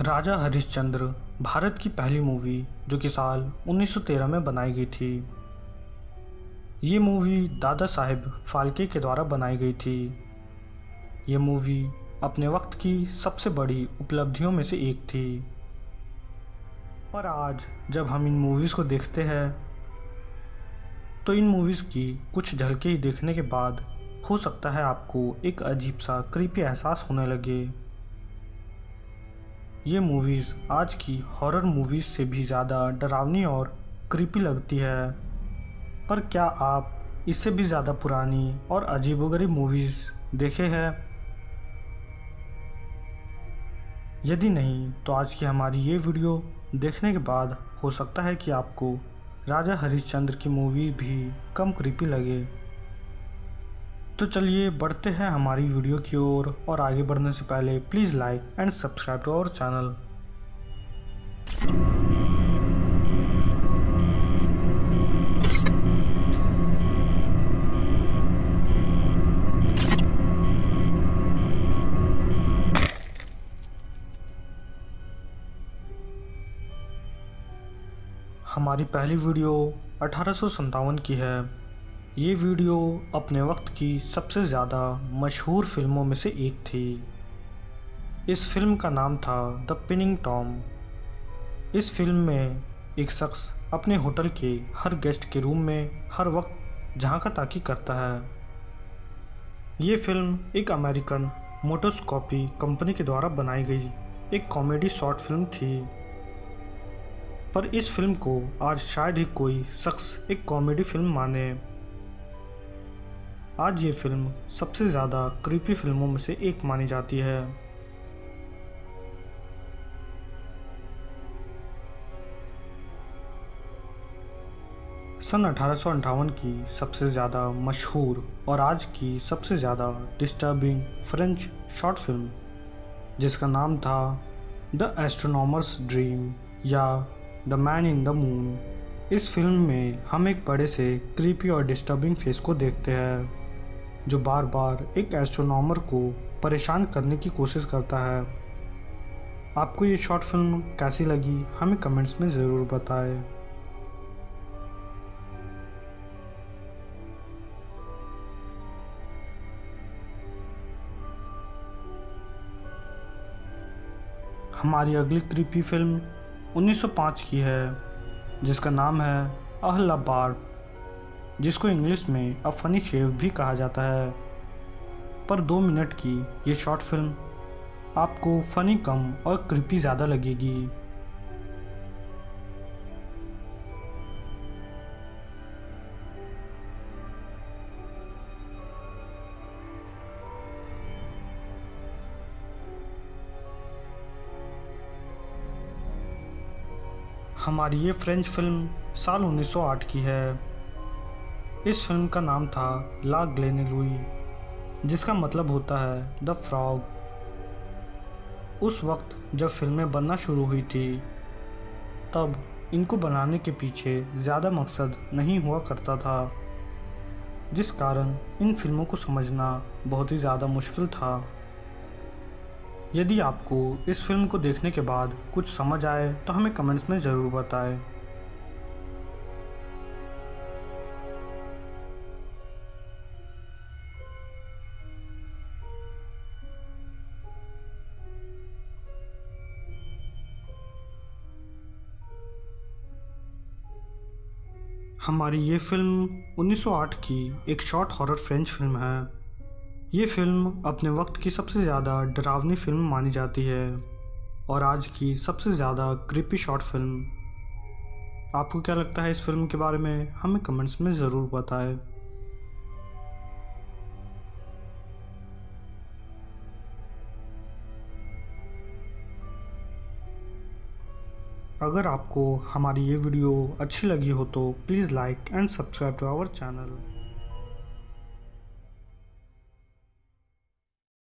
राजा हरिश्चंद्र भारत की पहली मूवी जो कि साल 1913 में बनाई गई थी। ये मूवी दादा साहेब फाल्के के द्वारा बनाई गई थी। ये मूवी अपने वक्त की सबसे बड़ी उपलब्धियों में से एक थी। पर आज जब हम इन मूवीज़ को देखते हैं तो इन मूवीज़ की कुछ झलके ही देखने के बाद हो सकता है आपको एक अजीब सा कृपया एहसास होने लगे। ये मूवीज़ आज की हॉरर मूवीज़ से भी ज़्यादा डरावनी और क्रीपी लगती है। पर क्या आप इससे भी ज़्यादा पुरानी और अजीबोगरीब मूवीज़ देखे हैं? यदि नहीं तो आज की हमारी ये वीडियो देखने के बाद हो सकता है कि आपको राजा हरिश्चंद्र की मूवी भी कम क्रीपी लगे। तो चलिए बढ़ते हैं हमारी वीडियो की ओर और, और आगे बढ़ने से पहले please like and subscribe to our channel हमारी पहली वीडियो अठारह की है। ये वीडियो अपने वक्त की सबसे ज़्यादा मशहूर फ़िल्मों में से एक थी। इस फ़िल्म का नाम था द पिनिंग टॉम। इस फ़िल्म में एक शख्स अपने होटल के हर गेस्ट के रूम में हर वक्त झांका ताकी करता है। ये फ़िल्म एक अमेरिकन मोटोस्कॉपी कंपनी के द्वारा बनाई गई एक कॉमेडी शॉर्ट फ़िल्म थी। पर इस फ़िल्म को आज शायद ही कोई शख्स एक कॉमेडी फ़िल्म माने। आज ये फ़िल्म सबसे ज़्यादा क्रीपी फ़िल्मों में से एक मानी जाती है। सन अठारह की सबसे ज़्यादा मशहूर और आज की सबसे ज़्यादा डिस्टर्बिंग फ्रेंच शॉर्ट फ़िल्म जिसका नाम था द एस्ट्रोनॉमर्स ड्रीम या the man in the moon इस फ़िल्म में हम एक बड़े से क्रीपी और डिस्टर्बिंग फेस को देखते हैं। जो बार बार एक एस्ट्रोनॉमर को परेशान करने की कोशिश करता है। आपको ये शॉर्ट फ़िल्म कैसी लगी, हमें कमेंट्स में ज़रूर बताएँ। हमारी अगली क्रीपी फ़िल्म 1905 की है, जिसका नाम है अहला बार्ट जिसको इंग्लिश में अ फनी शेव भी कहा जाता है। पर दो मिनट की ये शॉर्ट फ़िल्म आपको फनी कम और कृपी ज़्यादा लगेगी। हमारी ये फ्रेंच फ़िल्म साल 1908 की है। इस फ़िल्म का नाम था ला ग्लेने जिसका मतलब होता है द फ्रॉग। उस वक्त जब फ़िल्में बनना शुरू हुई थी, तब इनको बनाने के पीछे ज़्यादा मकसद नहीं हुआ करता था, जिस कारण इन फ़िल्मों को समझना बहुत ही ज़्यादा मुश्किल था। यदि आपको इस फ़िल्म को देखने के बाद कुछ समझ आए तो हमें कमेंट्स में ज़रूर बताएँ। हमारी ये फ़िल्म 1908 की एक शॉर्ट हॉरर फ्रेंच फ़िल्म है। ये फ़िल्म अपने वक्त की सबसे ज़्यादा डरावनी फ़िल्म मानी जाती है और आज की सबसे ज़्यादा क्रिपी शॉर्ट फ़िल्म आपको क्या लगता है इस फ़िल्म के बारे में? हमें कमेंट्स में ज़रूर बताएँ। अगर आपको हमारी ये वीडियो अच्छी लगी हो तो please like and subscribe to our channel.